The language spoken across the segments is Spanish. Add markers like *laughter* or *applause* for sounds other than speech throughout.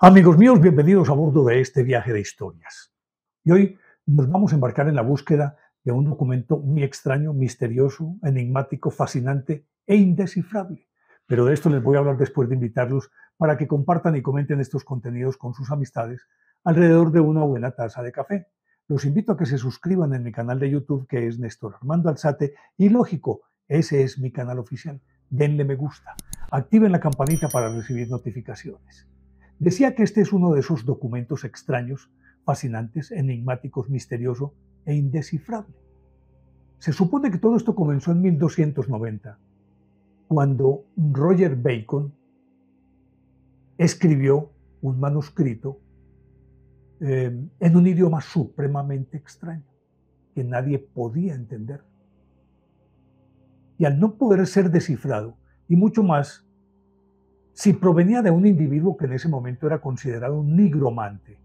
Amigos míos, bienvenidos a bordo de este viaje de historias. Y hoy nos vamos a embarcar en la búsqueda de un documento muy extraño, misterioso, enigmático, fascinante e indescifrable. Pero de esto les voy a hablar después de invitarlos para que compartan y comenten estos contenidos con sus amistades alrededor de una buena taza de café. Los invito a que se suscriban en mi canal de YouTube que es Néstor Armando Alzate y lógico, ese es mi canal oficial. Denle me gusta, activen la campanita para recibir notificaciones. Decía que este es uno de esos documentos extraños, fascinantes, enigmáticos, misterioso e indescifrable. Se supone que todo esto comenzó en 1290, cuando Roger Bacon escribió un manuscrito eh, en un idioma supremamente extraño, que nadie podía entender. Y al no poder ser descifrado, y mucho más si provenía de un individuo que en ese momento era considerado un nigromante,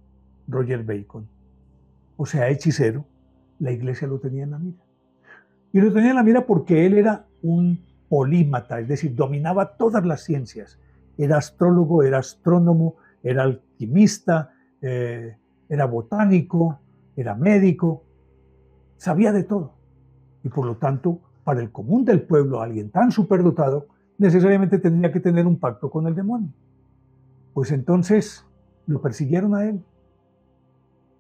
Roger Bacon, o sea, hechicero, la iglesia lo tenía en la mira. Y lo tenía en la mira porque él era un polímata, es decir, dominaba todas las ciencias. Era astrólogo, era astrónomo, era alquimista, eh, era botánico, era médico, sabía de todo. Y por lo tanto, para el común del pueblo, alguien tan superdotado necesariamente tendría que tener un pacto con el demonio. Pues entonces lo persiguieron a él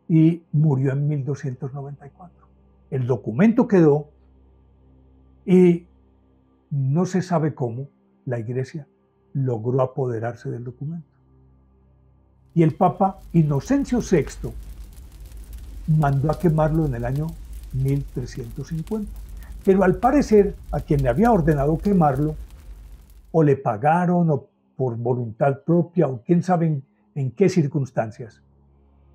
y murió en 1294. El documento quedó y no se sabe cómo la iglesia logró apoderarse del documento. Y el Papa Inocencio VI mandó a quemarlo en el año 1350. Pero al parecer a quien le había ordenado quemarlo o le pagaron o por voluntad propia o quién sabe en, qué circunstancias,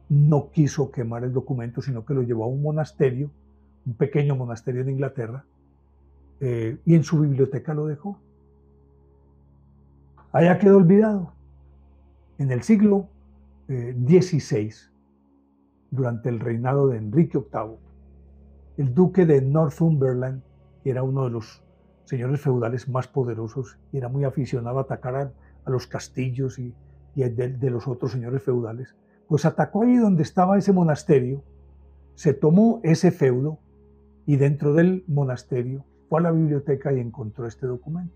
no quiso quemar el documento, sino que lo llevó a un monasterio, un pequeño monasterio de Inglaterra, eh, y en su biblioteca lo dejó. Allá quedó olvidado. En el siglo XVI, eh, durante el reinado de Enrique VIII, el duque de Northumberland, que era uno de los señores feudales más poderosos y era muy aficionado a atacar a, los castillos y, de, los otros señores feudales, pues atacó ahí donde estaba ese monasterio, se tomó ese feudo y dentro del monasterio fue a la biblioteca y encontró este documento.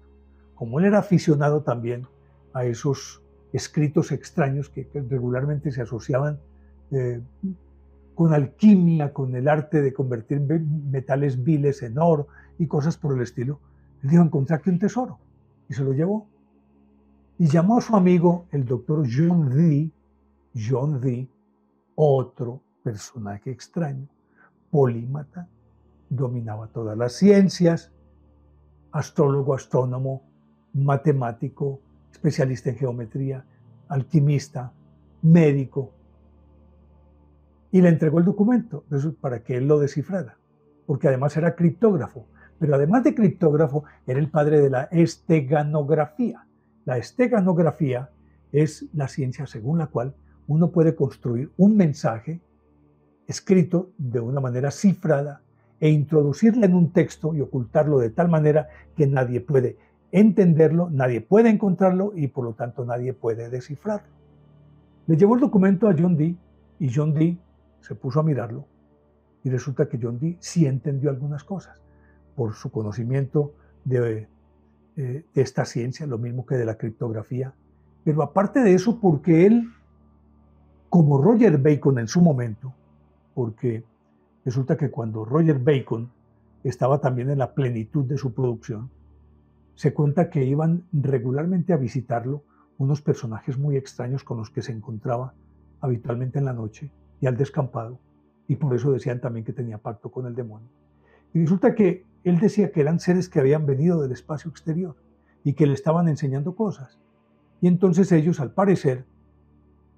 Como él era aficionado también a esos escritos extraños que, regularmente se asociaban eh, con alquimia, con el arte de convertir metales viles en oro y cosas por el estilo, él dijo, aquí un tesoro. Y se lo llevó. Y llamó a su amigo, el doctor John Dee, John Dee, otro personaje extraño, polímata, dominaba todas las ciencias, astrólogo, astrónomo, matemático, especialista en geometría, alquimista, médico, y le entregó el documento para que él lo descifrara, porque además era criptógrafo pero además de criptógrafo, era el padre de la esteganografía. La esteganografía es la ciencia según la cual uno puede construir un mensaje escrito de una manera cifrada e introducirlo en un texto y ocultarlo de tal manera que nadie puede entenderlo, nadie puede encontrarlo y por lo tanto nadie puede descifrarlo. Le llevó el documento a John Dee y John Dee se puso a mirarlo y resulta que John Dee sí entendió algunas cosas por su conocimiento de, eh, de esta ciencia, lo mismo que de la criptografía, pero aparte de eso, porque él, como Roger Bacon en su momento, porque resulta que cuando Roger Bacon estaba también en la plenitud de su producción, se cuenta que iban regularmente a visitarlo unos personajes muy extraños con los que se encontraba habitualmente en la noche y al descampado, y por eso decían también que tenía pacto con el demonio. Y resulta que él decía que eran seres que habían venido del espacio exterior y que le estaban enseñando cosas. Y entonces ellos, al parecer,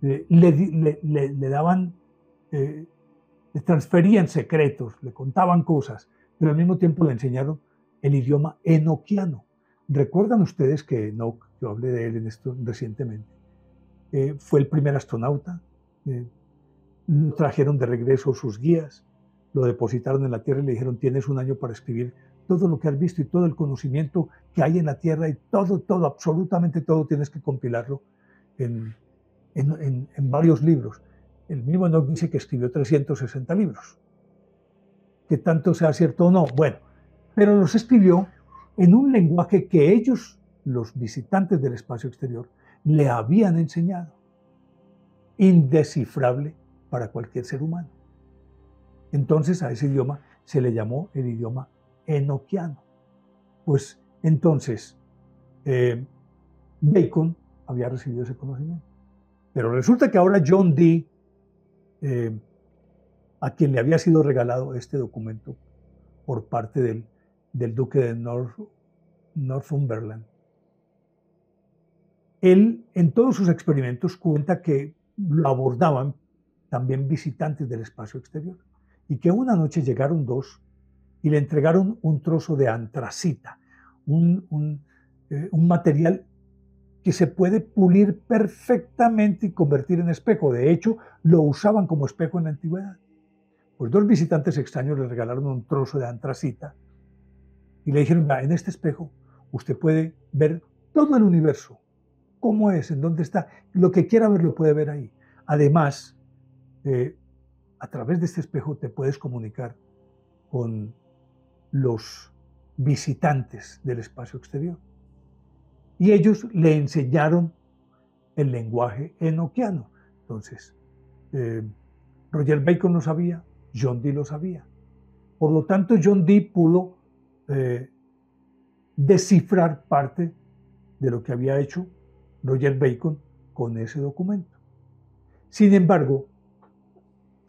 le, le, daban, eh, le transferían secretos, le contaban cosas, pero al mismo tiempo le enseñaron el idioma enoquiano. ¿Recuerdan ustedes que Enoch, yo hablé de él en esto recientemente, eh, fue el primer astronauta? Eh, trajeron de regreso sus guías, lo depositaron en la tierra y le dijeron, tienes un año para escribir todo lo que has visto y todo el conocimiento que hay en la tierra y todo, todo, absolutamente todo tienes que compilarlo en, en, varios libros. El mismo Enoch dice que escribió 360 libros. Que tanto sea cierto o no, bueno, pero los escribió en un lenguaje que ellos, los visitantes del espacio exterior, le habían enseñado. Indescifrable para cualquier ser humano. Entonces a ese idioma se le llamó el idioma enoquiano. Pues entonces, eh, Bacon había recibido ese conocimiento. Pero resulta que ahora John Dee, eh, a quien le había sido regalado este documento por parte del, duque de Northumberland, él en todos sus experimentos cuenta que lo abordaban también visitantes del espacio exterior y que una noche llegaron dos y le entregaron un trozo de antracita, un, eh, un material que se puede pulir perfectamente y convertir en espejo. De hecho, lo usaban como espejo en la antigüedad. Pues dos visitantes extraños le regalaron un trozo de antracita y le dijeron, en este espejo usted puede ver todo el universo, cómo es, en dónde está, lo que quiera ver lo puede ver ahí. Además, eh, a través de este espejo te puedes comunicar con los visitantes del espacio exterior y ellos le enseñaron el lenguaje enoquiano. Entonces, eh, Roger Bacon lo sabía, John Dee lo sabía. Por lo tanto, John Dee pudo eh, descifrar parte de lo que había hecho Roger Bacon con ese documento. Sin embargo,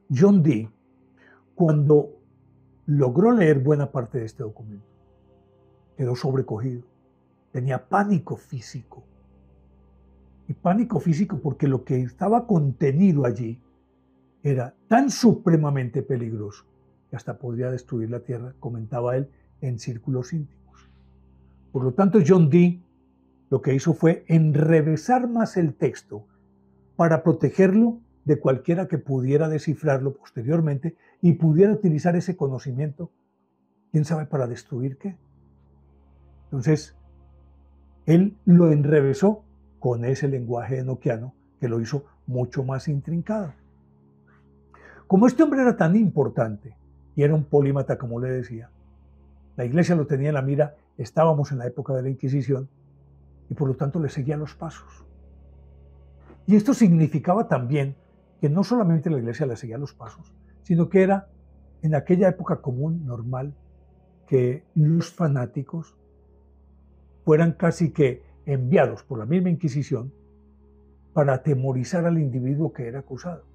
John Dee, cuando logró leer buena parte de este documento, quedó sobrecogido tenía pánico físico. Y pánico físico porque lo que estaba contenido allí era tan supremamente peligroso que hasta podría destruir la tierra, comentaba él en círculos íntimos. Por lo tanto, John Dee lo que hizo fue enrevesar más el texto para protegerlo de cualquiera que pudiera descifrarlo posteriormente y pudiera utilizar ese conocimiento, quién sabe, para destruir qué. Entonces, él lo enrevesó con ese lenguaje enoquiano que lo hizo mucho más intrincado. Como este hombre era tan importante y era un polímata, como le decía, la iglesia lo tenía en la mira, estábamos en la época de la Inquisición y por lo tanto le seguía los pasos. Y esto significaba también que no solamente la iglesia le seguía los pasos, sino que era en aquella época común, normal, que los fanáticos fueran casi que enviados por la misma Inquisición para atemorizar al individuo que era acusado.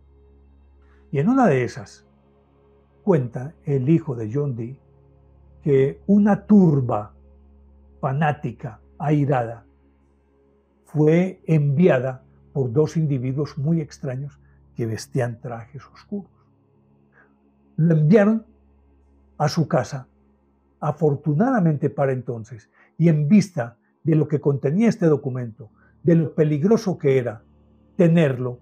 Y en una de esas, cuenta el hijo de John Dee que una turba fanática, airada, fue enviada por dos individuos muy extraños que vestían trajes oscuros. Lo enviaron a su casa. Afortunadamente para entonces, y en vista de lo que contenía este documento, de lo peligroso que era tenerlo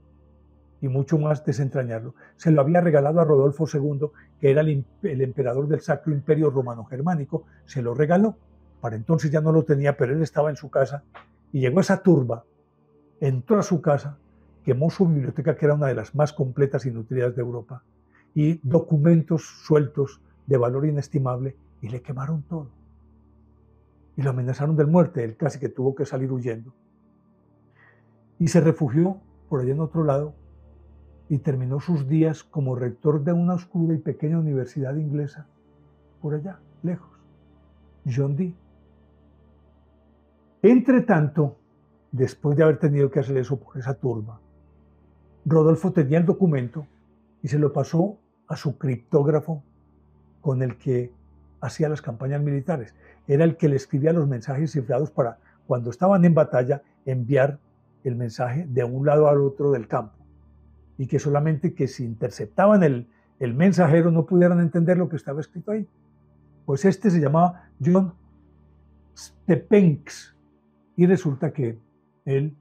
y mucho más desentrañarlo, se lo había regalado a Rodolfo II, que era el, emperador del Sacro Imperio Romano Germánico, se lo regaló. Para entonces ya no lo tenía, pero él estaba en su casa y llegó esa turba, entró a su casa, quemó su biblioteca, que era una de las más completas y nutridas de Europa, y documentos sueltos de valor inestimable, y le quemaron todo y lo amenazaron de muerte. Él casi que tuvo que salir huyendo. Y se refugió por allá en otro lado y terminó sus días como rector de una oscura y pequeña universidad inglesa, por allá, lejos. John Dee. Entre tanto, después de haber tenido que hacer eso por esa turba, Rodolfo tenía el documento y se lo pasó a su criptógrafo con el que hacía las campañas militares era el que le escribía los mensajes cifrados para cuando estaban en batalla enviar el mensaje de un lado al otro del campo. Y que solamente que si interceptaban el, el mensajero no pudieran entender lo que estaba escrito ahí. Pues este se llamaba John Stepenks y resulta que él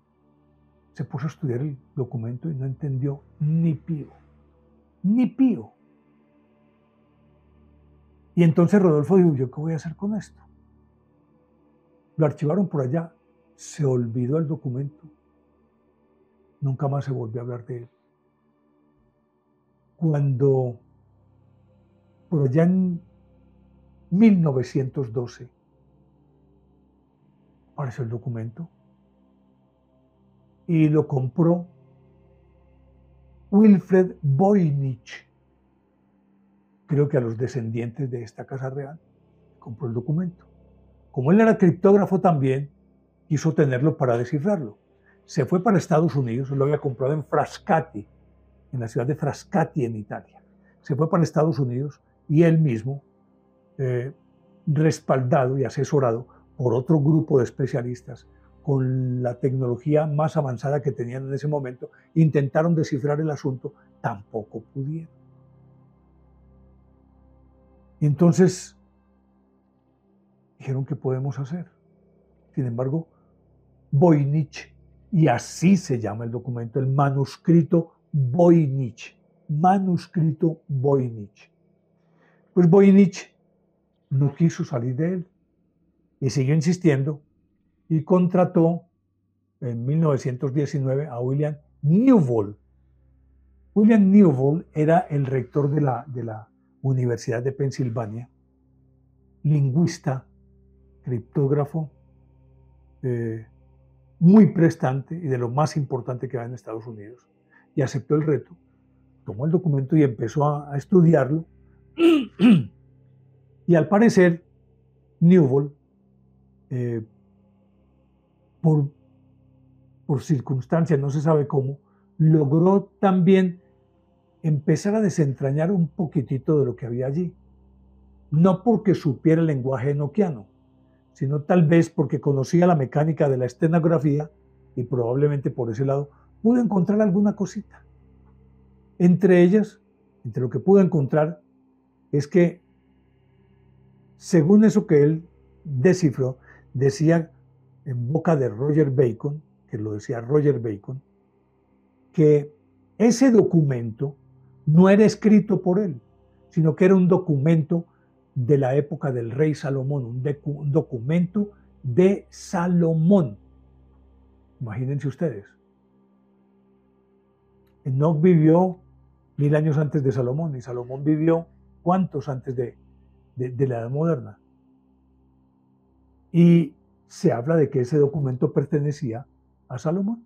se puso a estudiar el documento y no entendió ni pío, ni pío. Y entonces Rodolfo dijo, ¿yo qué voy a hacer con esto? Lo archivaron por allá, se olvidó el documento. Nunca más se volvió a hablar de él. Cuando, por allá en 1912, apareció el documento y lo compró Wilfred Voynich, creo que a los descendientes de esta Casa Real, compró el documento. Como él era criptógrafo también, quiso tenerlo para descifrarlo. Se fue para Estados Unidos, lo había comprado en Frascati, en la ciudad de Frascati, en Italia. Se fue para Estados Unidos y él mismo, eh, respaldado y asesorado por otro grupo de especialistas, con la tecnología más avanzada que tenían en ese momento, intentaron descifrar el asunto, tampoco pudieron. entonces dijeron, ¿qué podemos hacer? Sin embargo, Voynich, y así se llama el documento, el manuscrito Voynich, manuscrito Voynich. Pues Voynich no quiso salir de él y siguió insistiendo y contrató en 1919 a William Newbold. William Newbold era el rector de la, de la Universidad de Pensilvania, lingüista, criptógrafo, eh, muy prestante y de lo más importante que hay en Estados Unidos. Y aceptó el reto, tomó el documento y empezó a, estudiarlo. *clears throat* y al parecer, Newbold eh, por, por circunstancias, no se sabe cómo, logró también empezar a desentrañar un poquitito de lo que había allí. No porque supiera el lenguaje enoquiano, sino tal vez porque conocía la mecánica de la estenografía y probablemente por ese lado pudo encontrar alguna cosita. Entre ellas, entre lo que pudo encontrar, es que, según eso que él descifró, decía en boca de Roger Bacon, que lo decía Roger Bacon, que ese documento no era escrito por él, sino que era un documento de la época del rey Salomón, un, documento de Salomón. Imagínense ustedes. Enoch vivió mil años antes de Salomón y Salomón vivió cuántos antes de, de la edad moderna. Y se habla de que ese documento pertenecía a Salomón.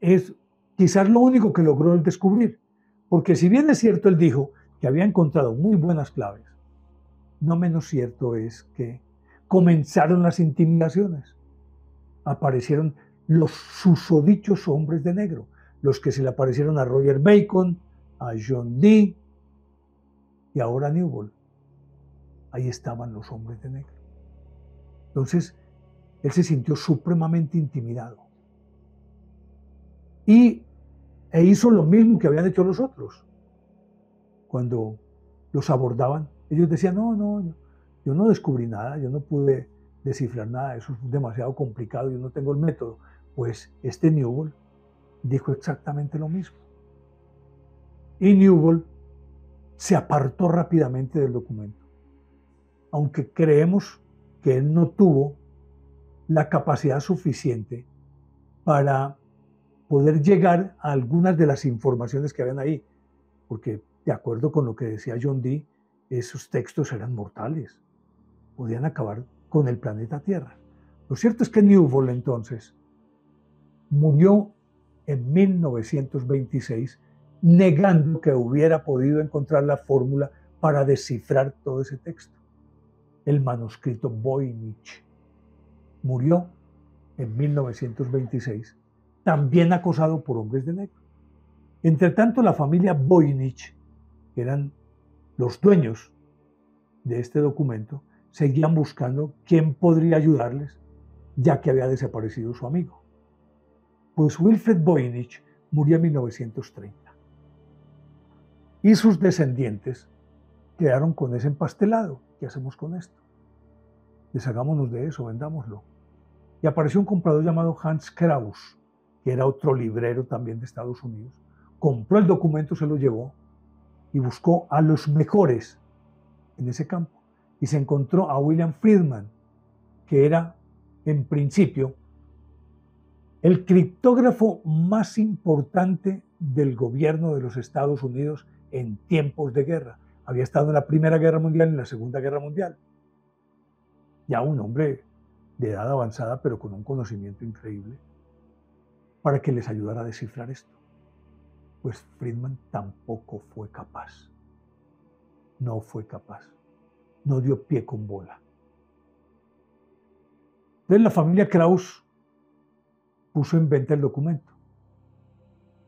Es quizás lo único que logró él descubrir, porque si bien es cierto, él dijo que había encontrado muy buenas claves, no menos cierto es que comenzaron las intimidaciones. Aparecieron los susodichos hombres de negro, los que se le aparecieron a Roger Bacon, a John Dee y ahora a Newbold. Ahí estaban los hombres de negro. Entonces, él se sintió supremamente intimidado. Y e hizo lo mismo que habían hecho los otros. Cuando los abordaban, ellos decían, no, no, yo, no descubrí nada, yo no pude descifrar nada, eso es demasiado complicado, yo no tengo el método. Pues este Newbold dijo exactamente lo mismo. Y Newbold se apartó rápidamente del documento. Aunque creemos que él no tuvo la capacidad suficiente para poder llegar a algunas de las informaciones que habían ahí, porque de acuerdo con lo que decía John Dee, esos textos eran mortales, podían acabar con el planeta Tierra. Lo cierto es que Newbold entonces murió en 1926 negando que hubiera podido encontrar la fórmula para descifrar todo ese texto el manuscrito Voynich. Murió en 1926, también acosado por hombres de negro. Entre tanto, la familia Voynich, que eran los dueños de este documento, seguían buscando quién podría ayudarles, ya que había desaparecido su amigo. Pues Wilfred Voynich murió en 1930. Y sus descendientes quedaron con ese empastelado. ¿Qué hacemos con esto? Deshagámonos de eso, vendámoslo. Y apareció un comprador llamado Hans Kraus, que era otro librero también de Estados Unidos. Compró el documento, se lo llevó y buscó a los mejores en ese campo. Y se encontró a William Friedman, que era en principio el criptógrafo más importante del gobierno de los Estados Unidos en tiempos de guerra. Había estado en la Primera Guerra Mundial y en la Segunda Guerra Mundial. Ya un hombre de edad avanzada, pero con un conocimiento increíble, para que les ayudara a descifrar esto. Pues Friedman tampoco fue capaz. No fue capaz. No dio pie con bola. Entonces la familia Krauss puso en venta el documento.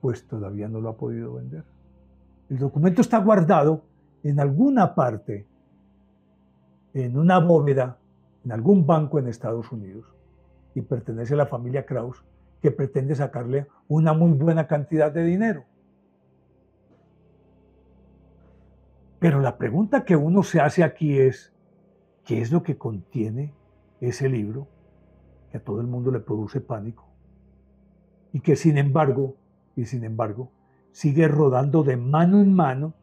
Pues todavía no lo ha podido vender. El documento está guardado en alguna parte, en una bóveda, en algún banco en Estados Unidos, y pertenece a la familia Krauss, que pretende sacarle una muy buena cantidad de dinero. Pero la pregunta que uno se hace aquí es, ¿qué es lo que contiene ese libro que a todo el mundo le produce pánico? Y que sin embargo, y sin embargo, sigue rodando de mano en mano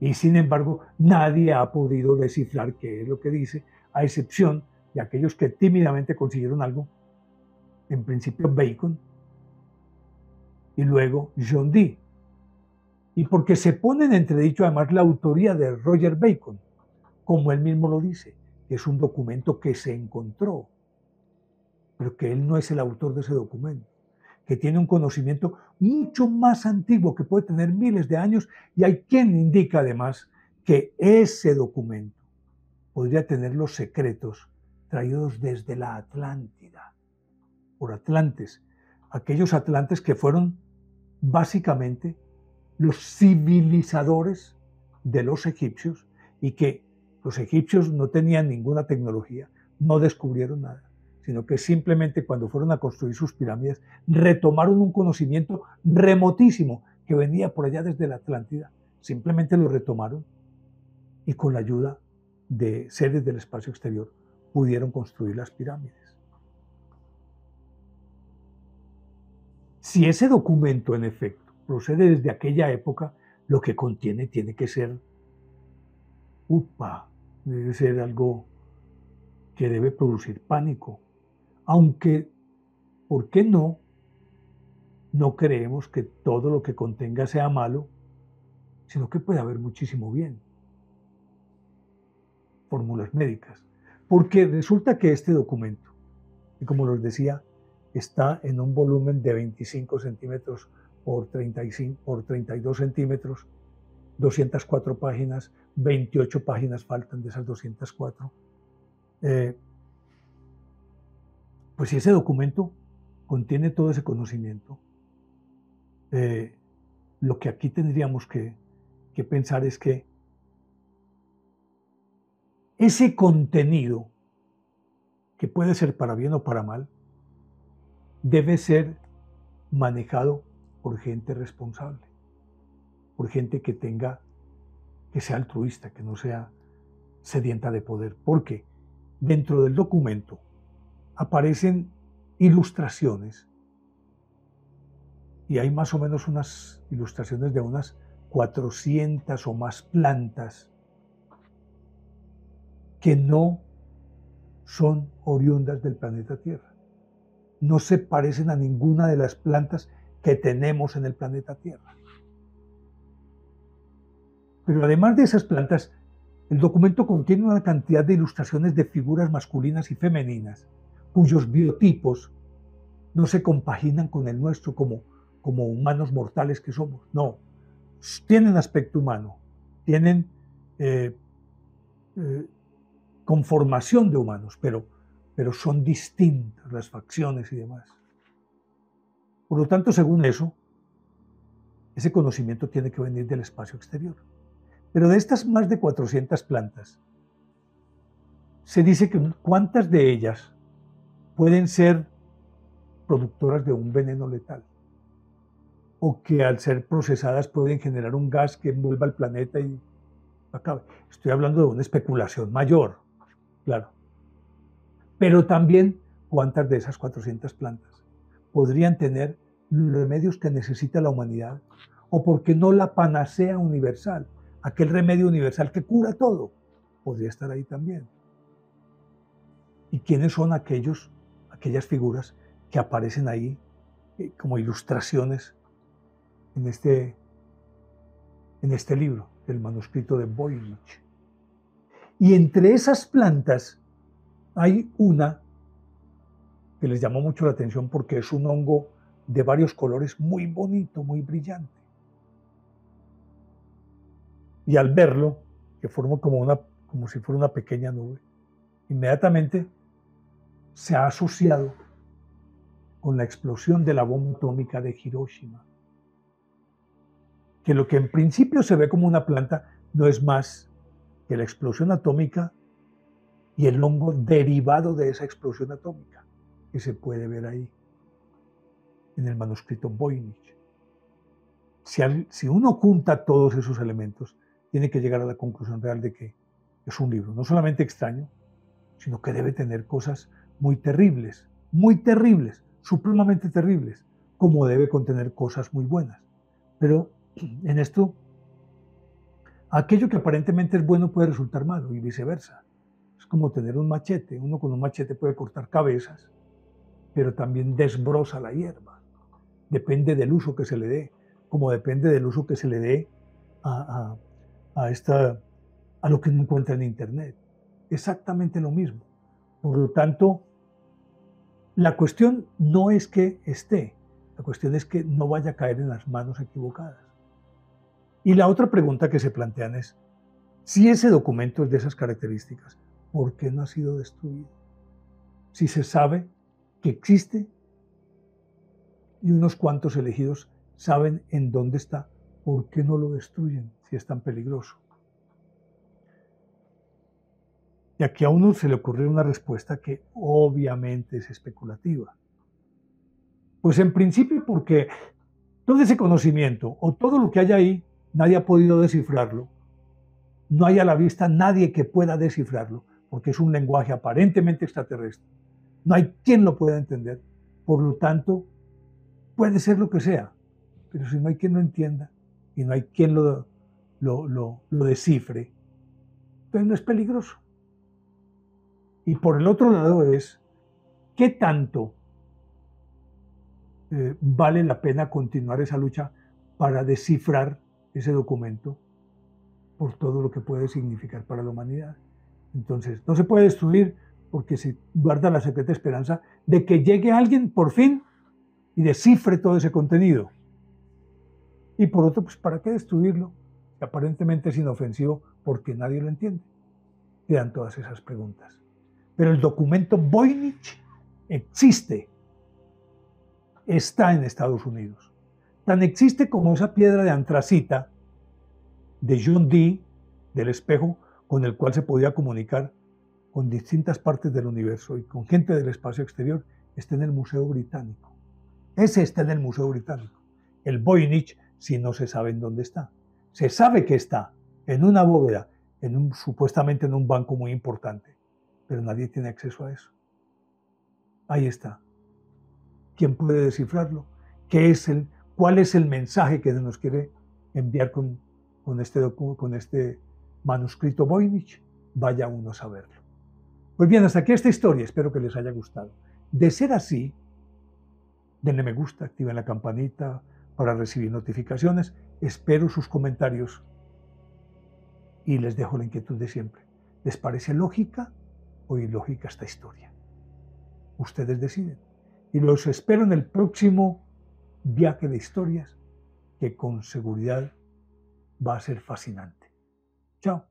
y sin embargo nadie ha podido descifrar qué es lo que dice, a excepción de aquellos que tímidamente consiguieron algo, en principio Bacon y luego John Dee. Y porque se pone en entredicho además la autoría de Roger Bacon, como él mismo lo dice, que es un documento que se encontró, pero que él no es el autor de ese documento, que tiene un conocimiento mucho más antiguo, que puede tener miles de años, y hay quien indica además que ese documento podría tener los secretos traídos desde la Atlántida, por Atlantes, aquellos Atlantes que fueron básicamente los civilizadores de los egipcios y que los egipcios no tenían ninguna tecnología, no descubrieron nada, sino que simplemente cuando fueron a construir sus pirámides retomaron un conocimiento remotísimo que venía por allá desde la Atlántida, simplemente lo retomaron y con la ayuda de seres del espacio exterior pudieron construir las pirámides. Si ese documento en efecto procede desde aquella época, lo que contiene tiene que ser, upa, debe ser algo que debe producir pánico. Aunque, ¿por qué no? No creemos que todo lo que contenga sea malo, sino que puede haber muchísimo bien. Fórmulas médicas. Porque resulta que este documento, y como les decía, está en un volumen de 25 centímetros por, 35, por 32 centímetros, 204 páginas, 28 páginas faltan de esas 204. Eh, pues si ese documento contiene todo ese conocimiento, eh, lo que aquí tendríamos que, que pensar es que ese contenido, que puede ser para bien o para mal, debe ser manejado por gente responsable, por gente que tenga, que sea altruista, que no sea sedienta de poder, porque dentro del documento aparecen ilustraciones y hay más o menos unas ilustraciones de unas 400 o más plantas que no son oriundas del planeta Tierra. No se parecen a ninguna de las plantas que tenemos en el planeta Tierra. Pero además de esas plantas, el documento contiene una cantidad de ilustraciones de figuras masculinas y femeninas, cuyos biotipos no se compaginan con el nuestro como, como humanos mortales que somos. No, tienen aspecto humano, tienen eh, eh, conformación de humanos, pero, pero son distintas las facciones y demás. Por lo tanto, según eso, ese conocimiento tiene que venir del espacio exterior. Pero de estas más de 400 plantas, se dice que cuántas de ellas pueden ser productoras de un veneno letal o que al ser procesadas pueden generar un gas que envuelva el planeta y acabe. Estoy hablando de una especulación mayor, claro. Pero también cuántas de esas 400 plantas podrían tener los remedios que necesita la humanidad, o porque no la panacea universal, aquel remedio universal que cura todo, podría estar ahí también. ¿Y quiénes son aquellos, aquellas figuras que aparecen ahí eh, como ilustraciones en este, en este libro del manuscrito de Voynich. Y entre esas plantas hay una que les llamó mucho la atención porque es un hongo de varios colores muy bonito, muy brillante. Y al verlo, que forma como, una, como si fuera una pequeña nube, inmediatamente se ha asociado con la explosión de la bomba atómica de Hiroshima. Que lo que en principio se ve como una planta no es más que la explosión atómica y el hongo derivado de esa explosión atómica que se puede ver ahí en el manuscrito Voynich. Si, si uno junta todos esos elementos, tiene que llegar a la conclusión real de que es un libro no solamente extraño, sino que debe tener cosas muy terribles, muy terribles, supremamente terribles, como debe contener cosas muy buenas. Pero *clears throat* en esto, aquello que aparentemente es bueno puede resultar malo y viceversa. Es como tener un machete. Uno con un machete puede cortar cabezas, pero también desbroza la hierba. Depende del uso que se le dé, como depende del uso que se le dé a, a, esta, a lo que uno encuentra en Internet. Exactamente lo mismo. Por lo tanto, la cuestión no es que esté, la cuestión es que no vaya a caer en las manos equivocadas. Y la otra pregunta que se plantean es, si ese documento es de esas características, ¿por qué no ha sido destruido? Si se sabe que existe y unos cuantos elegidos saben en dónde está, ¿por qué no lo destruyen si es tan peligroso? Y aquí a uno se le ocurre una respuesta que obviamente es especulativa. Pues en principio porque todo ese conocimiento o todo lo que hay ahí, nadie ha podido descifrarlo. No hay a la vista nadie que pueda descifrarlo, porque es un lenguaje aparentemente extraterrestre. No hay quien lo pueda entender. Por lo tanto, puede ser lo que sea, pero si no hay quien lo entienda y no hay quien lo, lo, lo descifre, entonces no es peligroso. Y por el otro lado es, ¿qué tanto eh, vale la pena continuar esa lucha para descifrar ese documento por todo lo que puede significar para la humanidad? Entonces, no se puede destruir porque se guarda la secreta esperanza de que llegue alguien por fin y descifre todo ese contenido. Y por otro, pues ¿para qué destruirlo? aparentemente es inofensivo porque nadie lo entiende. Quedan todas esas preguntas. Pero el documento Voynich existe, está en Estados Unidos. Tan existe como esa piedra de antracita de John Dee, del espejo, con el cual se podía comunicar con distintas partes del universo y con gente del espacio exterior, está en el Museo Británico. Ese está en el Museo Británico. El Voynich, si no se sabe en dónde está. Se sabe que está en una bóveda, supuestamente en un banco muy importante pero nadie tiene acceso a eso. Ahí está. ¿Quién puede descifrarlo? ¿Qué es el, ¿Cuál es el mensaje que nos quiere enviar con, con, este, con este manuscrito Voynich? Vaya uno a saberlo. Pues bien, hasta aquí esta historia. Espero que les haya gustado. De ser así, denle me gusta, activen la campanita para recibir notificaciones. Espero sus comentarios y les dejo la inquietud de siempre. ¿Les parece lógica o ilógica esta historia. Ustedes deciden. Y los espero en el próximo viaje de historias que con seguridad va a ser fascinante. Chao.